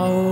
Oh.